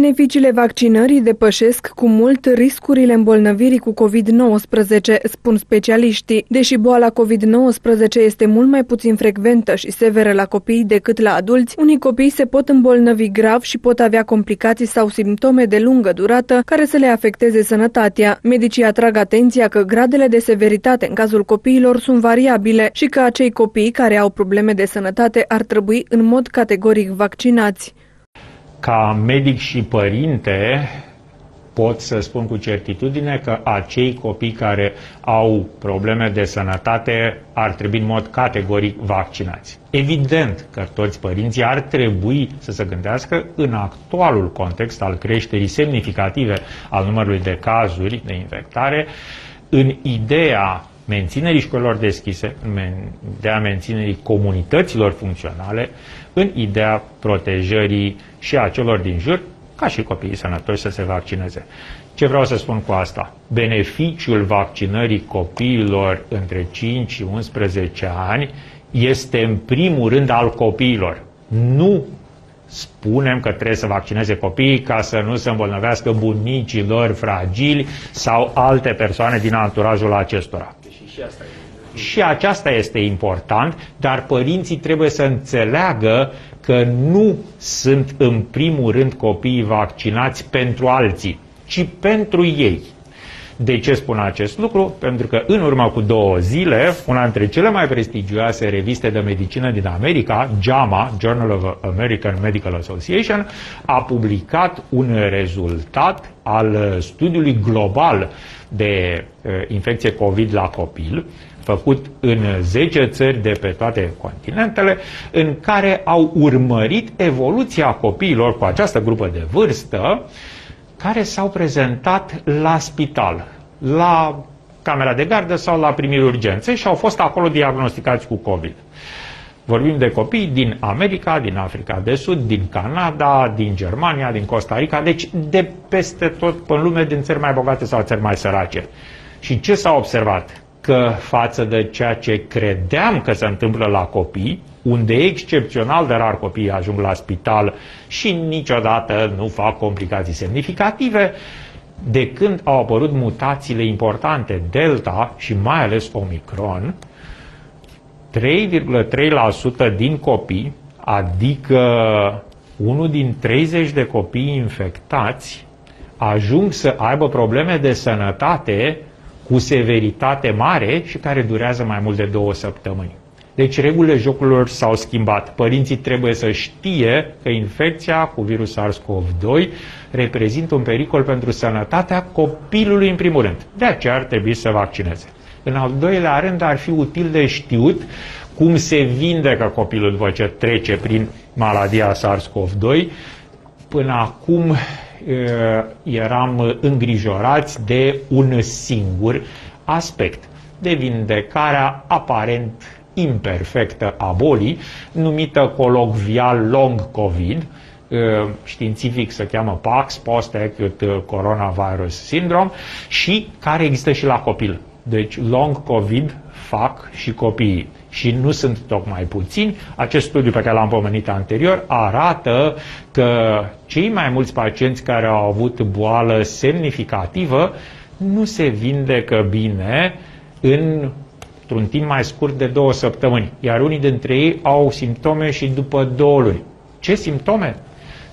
Beneficiile vaccinării depășesc cu mult riscurile îmbolnăvirii cu COVID-19, spun specialiștii. Deși boala COVID-19 este mult mai puțin frecventă și severă la copii decât la adulți, unii copii se pot îmbolnăvi grav și pot avea complicații sau simptome de lungă durată care să le afecteze sănătatea. Medicii atrag atenția că gradele de severitate în cazul copiilor sunt variabile și că acei copii care au probleme de sănătate ar trebui în mod categoric vaccinați ca medic și părinte pot să spun cu certitudine că acei copii care au probleme de sănătate ar trebui în mod categoric vaccinați. Evident că toți părinții ar trebui să se gândească în actualul context al creșterii semnificative al numărului de cazuri de infectare, în ideea menținerii școlilor deschise, în ideea menținerii comunităților funcționale, în ideea protejării și a celor din jur, ca și copiii sănătoși să se vaccineze. Ce vreau să spun cu asta? Beneficiul vaccinării copiilor între 5 și 11 ani este în primul rând al copiilor. Nu spunem că trebuie să vaccineze copiii ca să nu se îmbolnăvească bunicii lor fragili sau alte persoane din anturajul acestora. Și asta e și aceasta este important, dar părinții trebuie să înțeleagă că nu sunt în primul rând copiii vaccinați pentru alții, ci pentru ei. De ce spun acest lucru? Pentru că în urmă cu două zile, una dintre cele mai prestigioase reviste de medicină din America, JAMA, Journal of American Medical Association, a publicat un rezultat al studiului global de uh, infecție COVID la copil, făcut în 10 țări de pe toate continentele, în care au urmărit evoluția copiilor cu această grupă de vârstă, care s-au prezentat la spital, la camera de gardă sau la primiri urgențe și au fost acolo diagnosticați cu COVID. Vorbim de copii din America, din Africa de Sud, din Canada, din Germania, din Costa Rica, deci de peste tot pe lume, din țări mai bogate sau țări mai sărace. Și ce s-a observat? că față de ceea ce credeam că se întâmplă la copii, unde excepțional de rar copiii ajung la spital și niciodată nu fac complicații semnificative, de când au apărut mutațiile importante Delta și mai ales Omicron, 3,3% din copii, adică unul din 30 de copii infectați, ajung să aibă probleme de sănătate cu severitate mare și care durează mai mult de două săptămâni. Deci regulile jocurilor s-au schimbat. Părinții trebuie să știe că infecția cu virus SARS-CoV-2 reprezintă un pericol pentru sănătatea copilului în primul rând. De aceea ar trebui să vaccineze. În al doilea rând ar fi util de știut cum se vindecă copilul după ce trece prin maladia SARS-CoV-2. Până acum Eh, eram îngrijorați de un singur aspect, de vindecarea aparent imperfectă a bolii, numită colocvial long COVID, eh, științific se cheamă PAX, Post-Acute Coronavirus Syndrome, și care există și la copil. Deci long COVID fac și copiii și nu sunt tocmai puțini. Acest studiu pe care l-am pomenit anterior arată că cei mai mulți pacienți care au avut boală semnificativă nu se vindecă bine în într-un timp mai scurt de două săptămâni, iar unii dintre ei au simptome și după două luni. Ce simptome?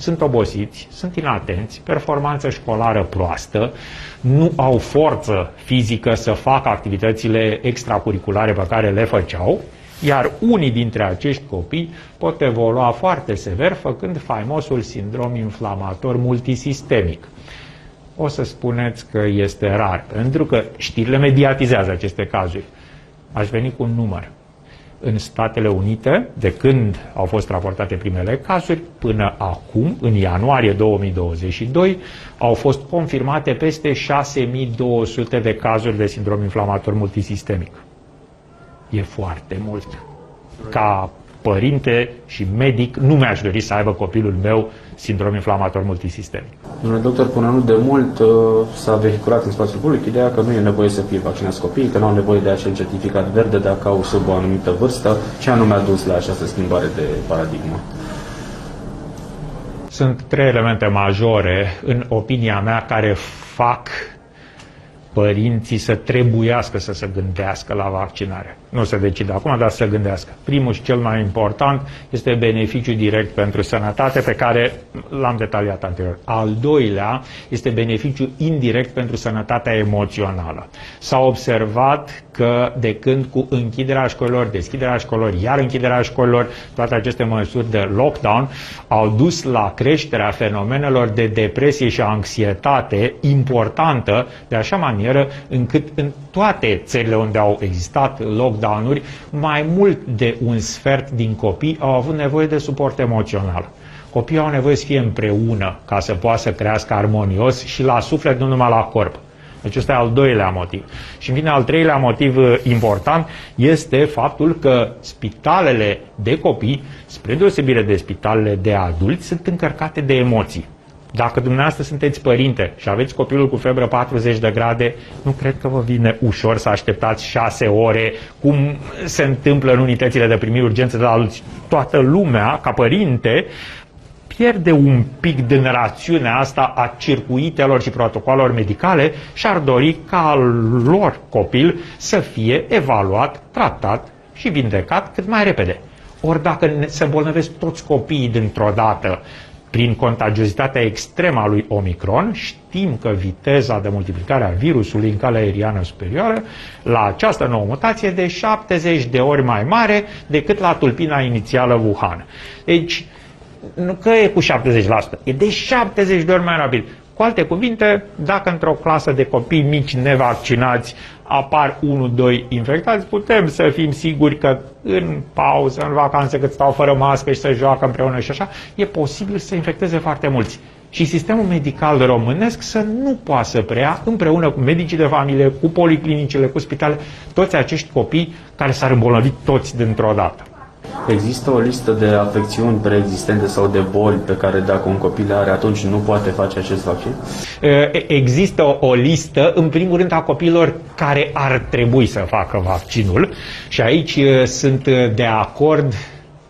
Sunt obosiți, sunt inatenți, performanță școlară proastă, nu au forță fizică să facă activitățile extracurriculare pe care le făceau, iar unii dintre acești copii pot evolua foarte sever, făcând faimosul sindrom inflamator multisistemic. O să spuneți că este rar, pentru că știrile mediatizează aceste cazuri. Aș veni cu un număr în Statele Unite, de când au fost raportate primele cazuri, până acum, în ianuarie 2022, au fost confirmate peste 6200 de cazuri de sindrom inflamator multisistemic. E foarte mult. Ca părinte și medic, nu mi-aș dori să aibă copilul meu sindrom inflamator multisistemic. Domnule doctor, până nu de mult uh, s-a vehiculat în spațiul public ideea că nu e nevoie să fie vaccinați copiii, că nu au nevoie de acel certificat verde dacă au sub o anumită vârstă. Ce anume a dus la această schimbare de paradigmă? Sunt trei elemente majore, în opinia mea, care fac părinții să trebuiască să se gândească la vaccinare. Nu se decide acum, dar să se gândească. Primul și cel mai important este beneficiul direct pentru sănătate, pe care l-am detaliat anterior. Al doilea este beneficiul indirect pentru sănătatea emoțională. S-a observat că de când cu închiderea școlilor, deschiderea școlilor, iar închiderea școlilor, toate aceste măsuri de lockdown au dus la creșterea fenomenelor de depresie și anxietate importantă, de așa manieră încât în toate țările unde au existat lockdown-uri, mai mult de un sfert din copii au avut nevoie de suport emoțional. Copiii au nevoie să fie împreună ca să poată să crească armonios și la suflet, nu numai la corp. Deci ăsta e al doilea motiv. Și în fine, al treilea motiv uh, important este faptul că spitalele de copii, spre deosebire de spitalele de adulți, sunt încărcate de emoții. Dacă dumneavoastră sunteți părinte și aveți copilul cu febră 40 de grade, nu cred că vă vine ușor să așteptați 6 ore, cum se întâmplă în unitățile de primiri urgențe de la adulți. Toată lumea, ca părinte, pierde un pic din rațiunea asta a circuitelor și protocolelor medicale și ar dori ca lor copil să fie evaluat, tratat și vindecat cât mai repede. Ori dacă se îmbolnăvesc toți copiii dintr-o dată prin contagiozitatea extremă a lui Omicron, știm că viteza de multiplicare a virusului în calea aeriană superioară la această nouă mutație de 70 de ori mai mare decât la tulpina inițială Wuhan. Deci, nu că e cu 70%, e de 70 de ori mai rapid. Cu alte cuvinte, dacă într-o clasă de copii mici nevaccinați apar 1-2 infectați, putem să fim siguri că în pauză, în vacanță, cât stau fără mască și se joacă împreună și așa, e posibil să infecteze foarte mulți. Și sistemul medical românesc să nu poată să preia, împreună cu medicii de familie, cu policlinicile, cu spitale, toți acești copii care s-ar îmbolnăvi toți dintr-o dată. Există o listă de afecțiuni preexistente sau de boli pe care dacă un copil le are, atunci nu poate face acest vaccin? Există o, o listă, în primul rând, a copiilor care ar trebui să facă vaccinul și aici sunt de acord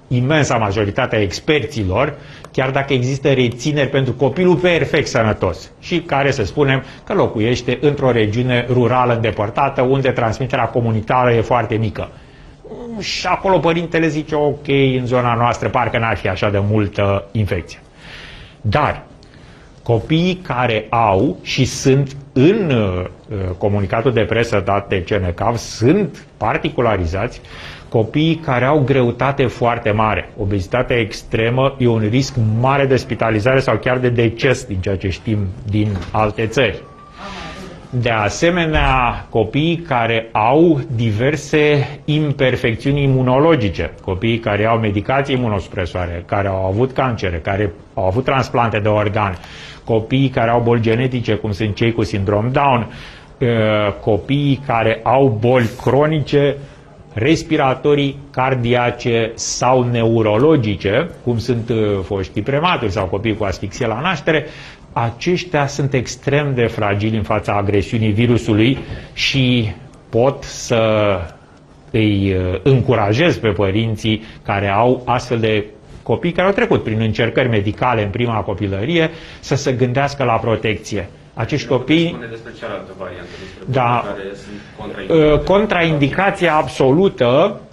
imensa majoritatea experților, chiar dacă există rețineri pentru copilul perfect sănătos și care, să spunem, că locuiește într-o regiune rurală îndepărtată unde transmiterea comunitară e foarte mică și acolo părintele zice, ok, în zona noastră parcă n-ar fi așa de multă infecție. Dar copiii care au și sunt în uh, comunicatul de presă dat de CNCAV sunt particularizați copiii care au greutate foarte mare, obezitate extremă, e un risc mare de spitalizare sau chiar de deces din ceea ce știm din alte țări. De asemenea, copiii care au diverse imperfecțiuni imunologice, copiii care au medicații imunosupresoare, care au avut cancere, care au avut transplante de organe, copiii care au boli genetice, cum sunt cei cu sindrom Down, uh, copiii care au boli cronice, respiratorii, cardiace sau neurologice, cum sunt uh, foștii prematuri sau copii cu asfixie la naștere, aceștia sunt extrem de fragili în fața agresiunii virusului și pot să îi uh, încurajez pe părinții care au astfel de copii care au trecut prin încercări medicale în prima copilărie să se gândească la protecție. Acești copii... despre cealaltă variantă, despre da, care sunt contraindicația. Uh, contraindicația absolută Uh,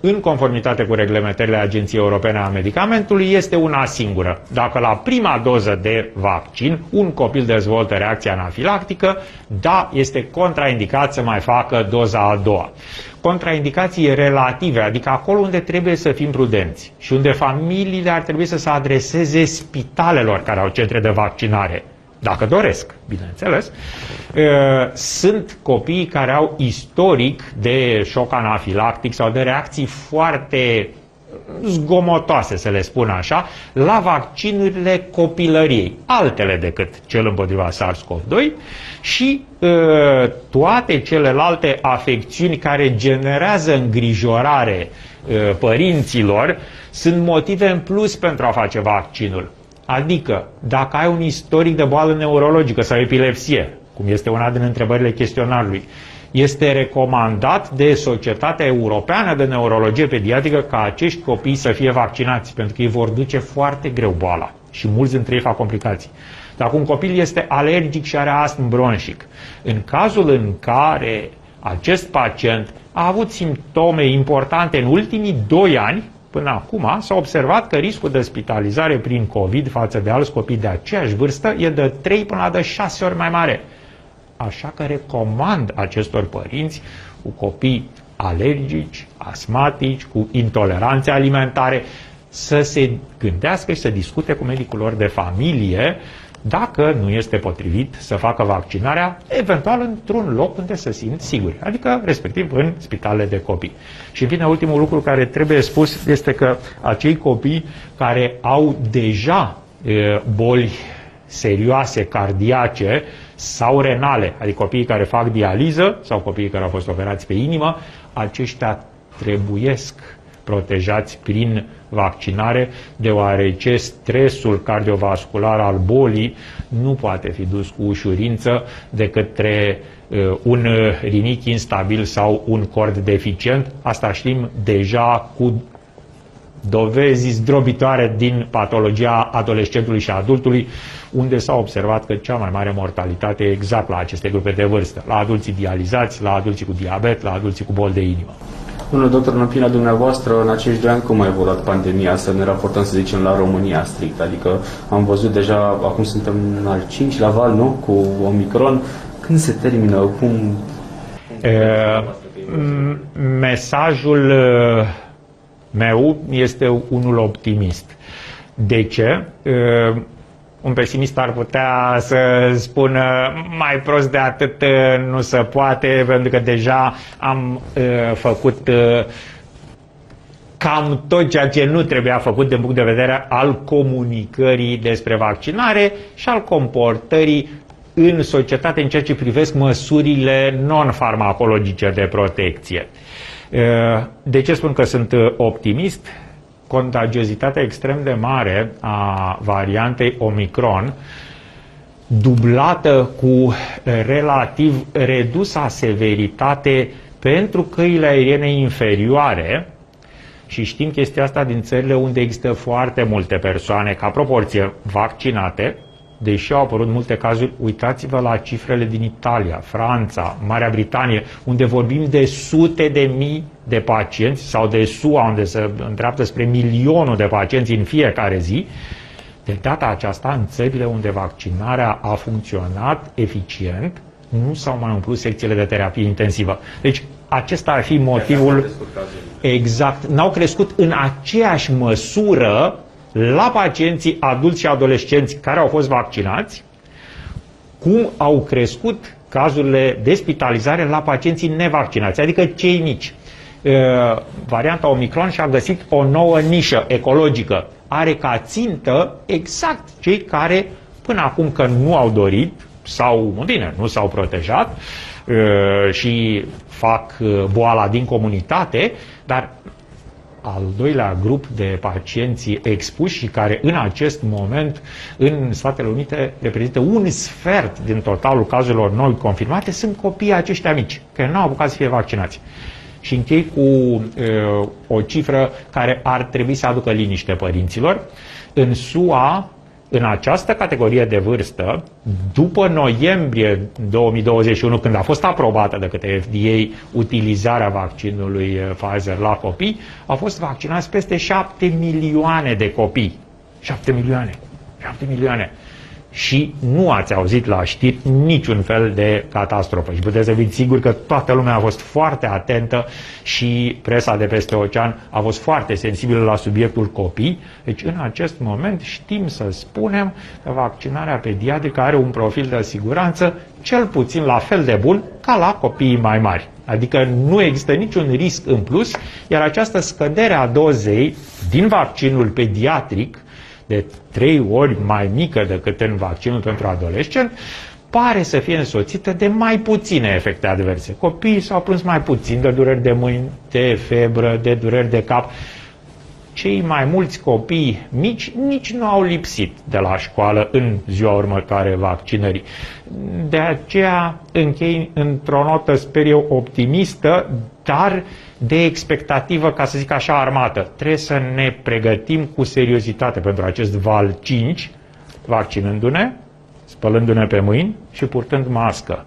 în conformitate cu reglementările Agenției Europene a Medicamentului, este una singură. Dacă la prima doză de vaccin un copil dezvoltă reacția anafilactică, da, este contraindicat să mai facă doza a doua. Contraindicații relative, adică acolo unde trebuie să fim prudenți și unde familiile ar trebui să se adreseze spitalelor care au centre de vaccinare dacă doresc, bineînțeles, sunt copii care au istoric de șoc anafilactic sau de reacții foarte zgomotoase, să le spun așa, la vaccinurile copilăriei, altele decât cel împotriva SARS-CoV-2 și uh, toate celelalte afecțiuni care generează îngrijorare uh, părinților sunt motive în plus pentru a face vaccinul. Adică, dacă ai un istoric de boală neurologică sau epilepsie, cum este una din întrebările chestionarului, este recomandat de Societatea Europeană de Neurologie Pediatrică ca acești copii să fie vaccinați, pentru că ei vor duce foarte greu boala. și mulți dintre ei fac complicații. Dacă un copil este alergic și are astm bronșic, în cazul în care acest pacient a avut simptome importante în ultimii 2 ani, până acum, s-a observat că riscul de spitalizare prin COVID față de alți copii de aceeași vârstă e de 3 până la de 6 ori mai mare. Așa că recomand acestor părinți cu copii alergici, asmatici, cu intoleranțe alimentare, să se gândească și să discute cu medicul lor de familie dacă nu este potrivit să facă vaccinarea, eventual într-un loc unde să simt siguri, adică respectiv în spitalele de copii. Și în fine, ultimul lucru care trebuie spus este că acei copii care au deja e, boli serioase cardiace sau renale, adică copiii care fac dializă sau copiii care au fost operați pe inimă, aceștia trebuiesc protejați prin vaccinare, deoarece stresul cardiovascular al bolii nu poate fi dus cu ușurință de către uh, un rinic instabil sau un cord deficient. Asta știm deja cu dovezi zdrobitoare din patologia adolescentului și adultului, unde s-a observat că cea mai mare mortalitate e exact la aceste grupe de vârstă, la adulții dializați, la adulții cu diabet, la adulții cu bol de inimă. Domnule doctor, în opinia dumneavoastră, în acești doi ani, cum a evoluat pandemia, să ne raportăm, să zicem, la România strict? Adică am văzut deja, acum suntem în al 5 la val, nu? Cu Omicron. Când se termină? Cum... E, mesajul meu este unul optimist. De ce? E, un pesimist ar putea să spună mai prost de atât uh, nu se poate, pentru că deja am uh, făcut uh, cam tot ceea ce nu trebuia făcut din punct de vedere al comunicării despre vaccinare și al comportării în societate în ceea ce privesc măsurile non-farmacologice de protecție. Uh, de ce spun că sunt optimist? Contagiozitatea extrem de mare a variantei Omicron, dublată cu relativ redusă severitate pentru căile aeriene inferioare, și știm chestia asta din țările unde există foarte multe persoane ca proporție vaccinate, deși au apărut multe cazuri, uitați-vă la cifrele din Italia, Franța, Marea Britanie, unde vorbim de sute de mii de pacienți, sau de SUA, unde se îndreaptă spre milionul de pacienți în fiecare zi, de data aceasta, în țările unde vaccinarea a funcționat eficient, nu s-au mai umplut secțiile de terapie intensivă. Deci, acesta ar fi motivul exact. N-au crescut în aceeași măsură la pacienții adulți și adolescenți care au fost vaccinați, cum au crescut cazurile de spitalizare la pacienții nevaccinați, adică cei mici. Varianta Omicron și-a găsit o nouă nișă ecologică. Are ca țintă exact cei care până acum că nu au dorit sau, bine, nu s-au protejat și fac boala din comunitate, dar al doilea grup de pacienți expuși și care în acest moment în Statele Unite reprezintă un sfert din totalul cazurilor noi confirmate, sunt copiii aceștia mici, care nu au apucat să fie vaccinați. Și închei cu uh, o cifră care ar trebui să aducă liniște părinților. În SUA, în această categorie de vârstă, după noiembrie 2021, când a fost aprobată de către FDA utilizarea vaccinului eh, Pfizer la copii, au fost vaccinați peste 7 milioane de copii. 7 milioane. 7 milioane și nu ați auzit la știri niciun fel de catastrofă. Și puteți să fiți siguri că toată lumea a fost foarte atentă și presa de peste ocean a fost foarte sensibilă la subiectul copii. Deci în acest moment știm să spunem că vaccinarea pediatrică are un profil de siguranță cel puțin la fel de bun ca la copiii mai mari. Adică nu există niciun risc în plus, iar această scădere a dozei din vaccinul pediatric de trei ori mai mică decât în vaccinul pentru adolescent, pare să fie însoțită de mai puține efecte adverse. Copiii s-au plâns mai puțin de dureri de mâini, de febră, de dureri de cap. Cei mai mulți copii mici nici nu au lipsit de la școală în ziua următoare vaccinării. De aceea închei într-o notă, sper eu, optimistă, dar de expectativă, ca să zic așa, armată. Trebuie să ne pregătim cu seriozitate pentru acest val 5, vaccinându-ne, spălându-ne pe mâini și purtând mască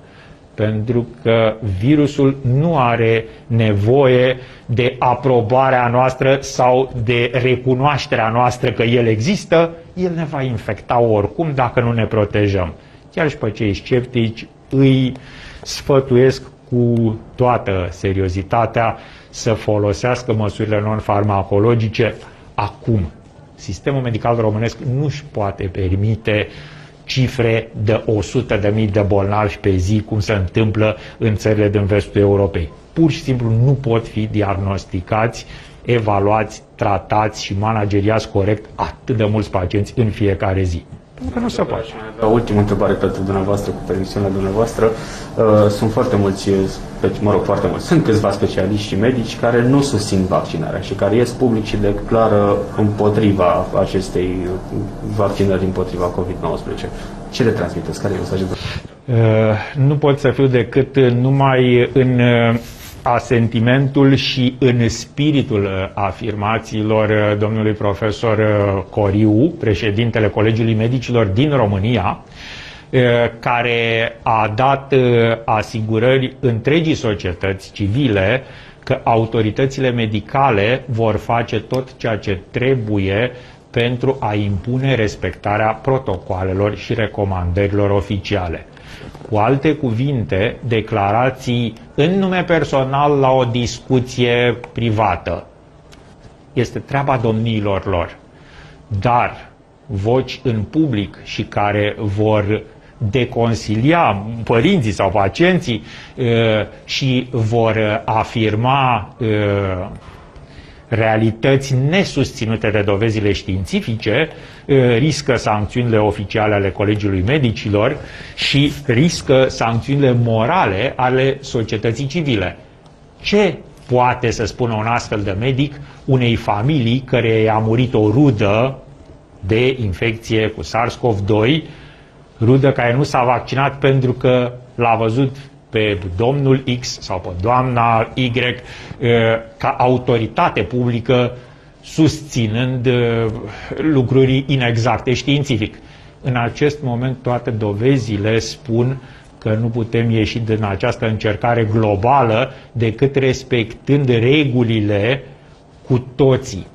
pentru că virusul nu are nevoie de aprobarea noastră sau de recunoașterea noastră că el există, el ne va infecta oricum dacă nu ne protejăm. Chiar și pe cei sceptici îi sfătuiesc cu toată seriozitatea să folosească măsurile non-farmacologice acum. Sistemul medical românesc nu își poate permite uh, cifre de 100 de mii de bolnavi pe zi, cum se întâmplă în țările din vestul Europei. Pur și simplu nu pot fi diagnosticați, evaluați, tratați și manageriați corect atât de mulți pacienți în fiecare zi. Pentru că nu se poate. O ultimă întrebare pentru dumneavoastră, cu permisiunea dumneavoastră. Uh, sunt foarte mulți, mă rog, foarte mulți, sunt câțiva specialiști și medici care nu susțin vaccinarea și care ies public și declară împotriva acestei vaccinări împotriva COVID-19. Ce le transmiteți? Care e mesajul? Uh, nu pot să fiu decât numai în uh, asentimentul și în spiritul uh, afirmațiilor uh, domnului profesor uh, Coriu, președintele Colegiului Medicilor din România, care a dat asigurări întregii societăți civile că autoritățile medicale vor face tot ceea ce trebuie pentru a impune respectarea protocoalelor și recomandărilor oficiale. Cu alte cuvinte, declarații în nume personal la o discuție privată. Este treaba domniilor lor. Dar voci în public și care vor deconsilia părinții sau pacienții uh, și vor afirma uh, realități nesusținute de dovezile științifice, riscă sancțiunile oficiale ale Colegiului Medicilor și riscă sancțiunile morale ale societății civile. Ce poate să spună un astfel de medic unei familii care i-a murit o rudă de infecție cu SARS-CoV-2, rudă care nu s-a vaccinat pentru că l-a văzut pe domnul X sau pe doamna Y ca autoritate publică susținând lucruri inexacte științific. În acest moment toate dovezile spun că nu putem ieși din această încercare globală decât respectând regulile cu toții.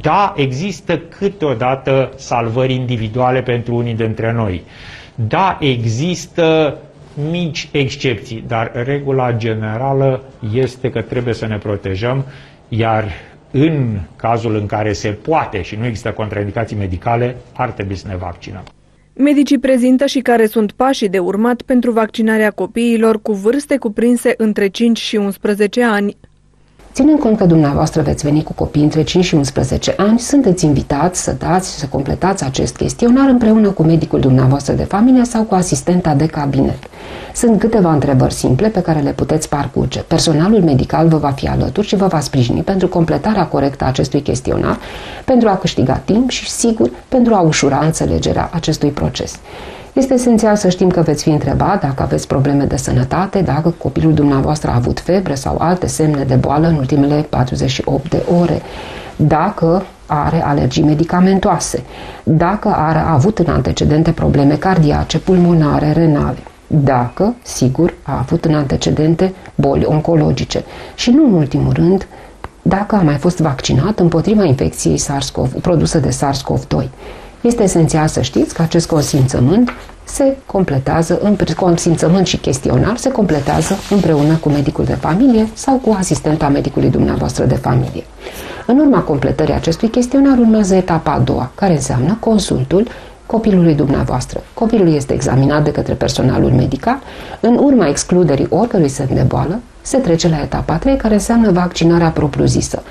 Da, există câteodată salvări individuale pentru unii dintre noi. Da, există mici excepții, dar regula generală este că trebuie să ne protejăm, iar în cazul în care se poate și nu există contraindicații medicale, ar trebui să ne vaccinăm. Medicii prezintă și care sunt pașii de urmat pentru vaccinarea copiilor cu vârste cuprinse între 5 și 11 ani. Ținând cont că dumneavoastră veți veni cu copii între 5 și 11 ani, sunteți invitați să dați și să completați acest chestionar împreună cu medicul dumneavoastră de familie sau cu asistenta de cabinet. Sunt câteva întrebări simple pe care le puteți parcurge. Personalul medical vă va fi alături și vă va sprijini pentru completarea corectă a acestui chestionar, pentru a câștiga timp și, sigur, pentru a ușura înțelegerea acestui proces. Este esențial să știm că veți fi întrebat dacă aveți probleme de sănătate, dacă copilul dumneavoastră a avut febre sau alte semne de boală în ultimele 48 de ore, dacă are alergii medicamentoase, dacă are avut în antecedente probleme cardiace, pulmonare, renale, dacă, sigur, a avut în antecedente boli oncologice și nu în ultimul rând, dacă a mai fost vaccinat împotriva infecției SARS-CoV, produsă de SARS-CoV-2. Este esențial să știți că acest consimțământ se completează, în consimțământ și chestionar se completează împreună cu medicul de familie sau cu asistenta medicului dumneavoastră de familie. În urma completării acestui chestionar urmează etapa a doua, care înseamnă consultul copilului dumneavoastră. Copilul este examinat de către personalul medical. În urma excluderii oricărui semn de boală, se trece la etapa 3, care înseamnă vaccinarea propriu-zisă.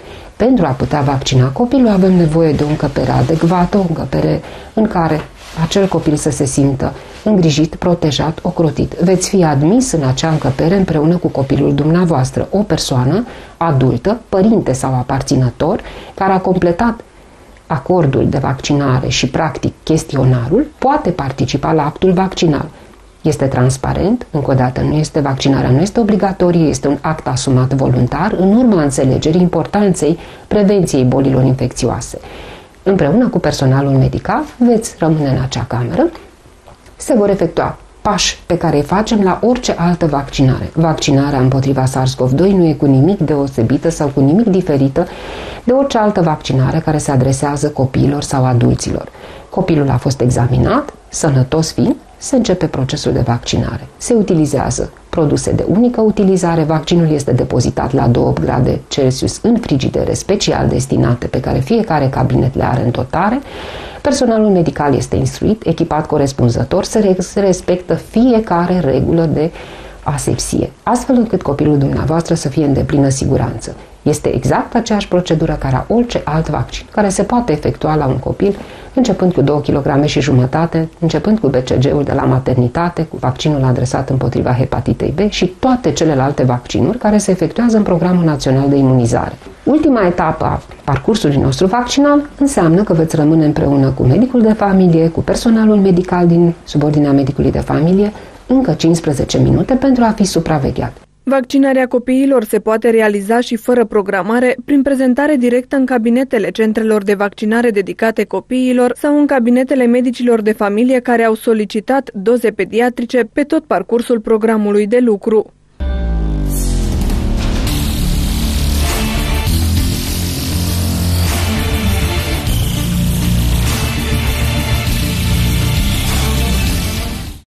Pentru a putea vaccina copilul avem nevoie de o încăpere adecvată, o încăpere în care acel copil să se simtă îngrijit, protejat, ocrotit. Veți fi admis în acea încăpere împreună cu copilul dumneavoastră, o persoană adultă, părinte sau aparținător, care a completat acordul de vaccinare și, practic, chestionarul, poate participa la actul vaccinal. Este transparent, încă o dată, nu este vaccinarea, nu este obligatorie, este un act asumat voluntar în urma înțelegerii importanței prevenției bolilor infecțioase. Împreună cu personalul medical veți rămâne în acea cameră, se vor efectua pași pe care îi facem la orice altă vaccinare. Vaccinarea împotriva SARS-CoV-2 nu e cu nimic deosebită sau cu nimic diferită de orice altă vaccinare care se adresează copiilor sau adulților. Copilul a fost examinat, sănătos fiind, se începe procesul de vaccinare. Se utilizează produse de unică utilizare, vaccinul este depozitat la 2 grade Celsius în frigidere special destinate pe care fiecare cabinet le are în dotare. Personalul medical este instruit, echipat corespunzător, să respectă fiecare regulă de asepsie, astfel încât copilul dumneavoastră să fie în deplină siguranță. Este exact aceeași procedură ca orice alt vaccin, care se poate efectua la un copil, începând cu 2 kg și jumătate, începând cu BCG-ul de la maternitate, cu vaccinul adresat împotriva hepatitei B și toate celelalte vaccinuri care se efectuează în Programul Național de Imunizare. Ultima etapă a parcursului nostru vaccinal înseamnă că veți rămâne împreună cu medicul de familie, cu personalul medical din subordinea medicului de familie, încă 15 minute pentru a fi supravegheat. Vaccinarea copiilor se poate realiza și fără programare, prin prezentare directă în cabinetele centrelor de vaccinare dedicate copiilor sau în cabinetele medicilor de familie care au solicitat doze pediatrice pe tot parcursul programului de lucru.